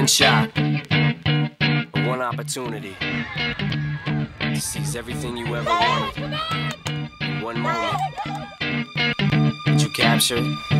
one shot, one opportunity. To seize everything you ever wanted. One moment, did you capture it? Or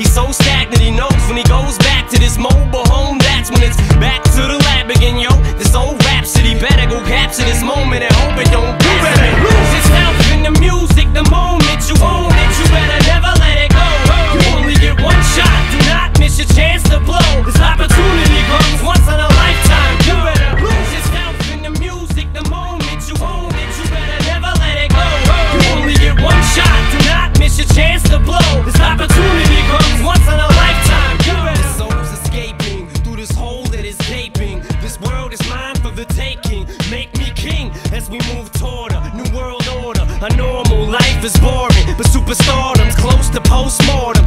he's so stagnant. He knows when he goes back to this mobile home. That's when it's back to the lab again, yo. This old rhapsody better go capture this moment and hope it don't. You better lose yourself in the music the moment you own it. You better never let it go. You only get one shot. Do not miss your chance to blow. This opportunity comes once in a lifetime. You better lose yourself in the music the moment you own it. You better never let it go. You only get one shot. Do not miss your chance to blow. This opportunity life is boring, but superstardom's close to postmortem.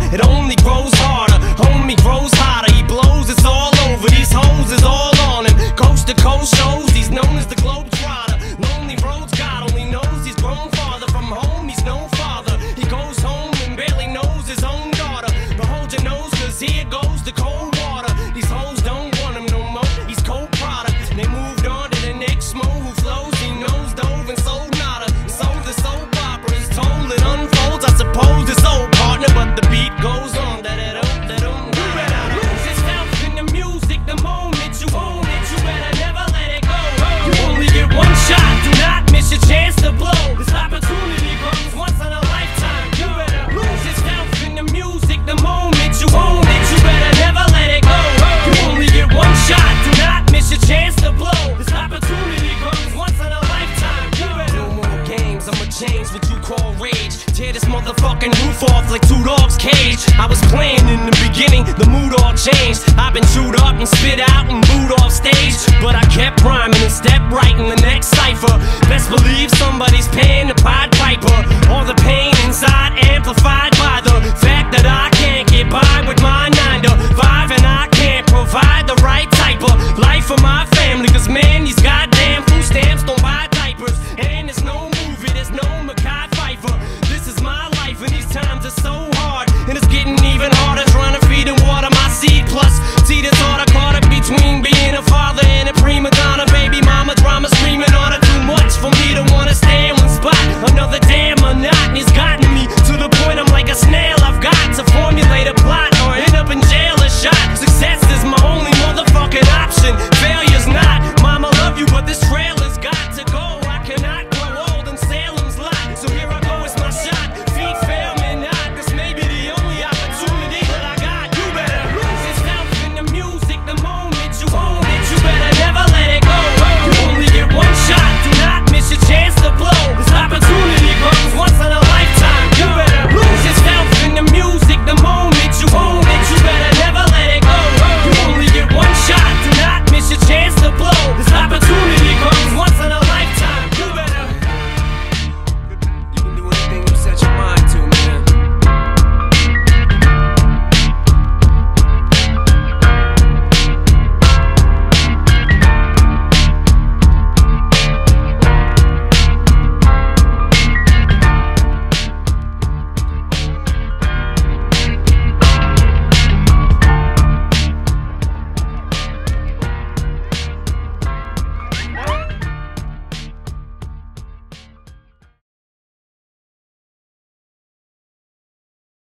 What you call rage. Tear this motherfucking roof off like two dogs' cage. I was playing in the beginning, the mood all changed. I've been chewed up and spit out and booed off stage. But I kept rhyming and stepped right in the next cipher. Best believe somebody's paying the Pied Piper.